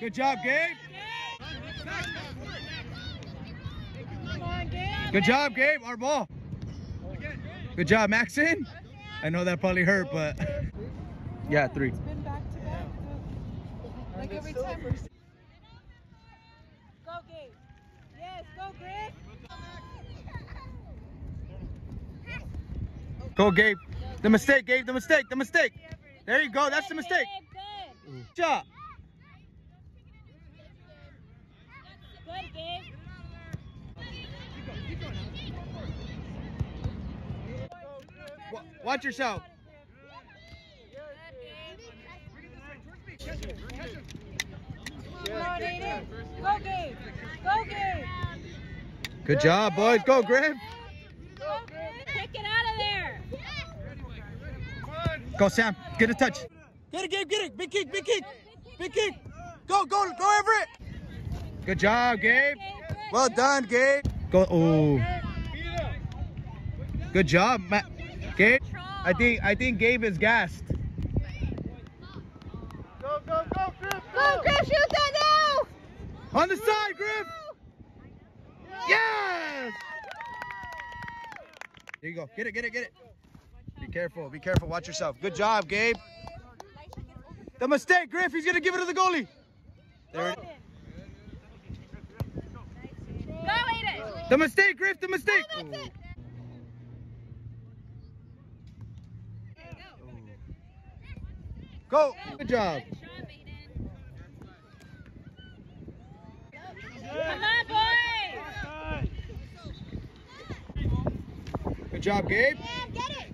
Good job, Gabe. Come on, Gabe. Good job, Gabe. Our ball. Good job, Maxon. I know that probably hurt, but yeah, three. It's been back to back. Like every time. Go, Gabe. Yes, go, Griff. Go, Gabe. The mistake, Gabe. The mistake. The mistake. There you go. That's the mistake. Good job. good, Gabe. Wa- Watch yourself. Come on, Go, Gabe. Go, Gabe. Good job, boys. Go, Griff. Go, Griff. Pick it out of there. Go, Sam. Get a touch. Get it, Gabe. Get it. Big kick. Big kick. Big kick. Go, go, go, Everett. Good job, Gabe. Well done, Gabe. Go. Oh. Good job, Matt. Gabe. I think I think Gabe is gassed. Go, go, go, Griff, Go, Griff. Shoot that now. On the side, Griff. Yes. There you go. Get it, get it, get it. Be careful. Be careful. Watch yourself. Good job, Gabe. The mistake, Griff. He's gonna give it to the goalie. There. It, Go, Aiden. the mistake, Griff. The mistake. Ooh. Go. Good job. Come on, boys. Good job, Gabe. Yeah,